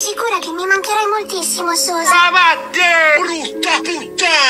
Sicura che mi mancherai moltissimo, Susan. Ma vattene, brutta puttana!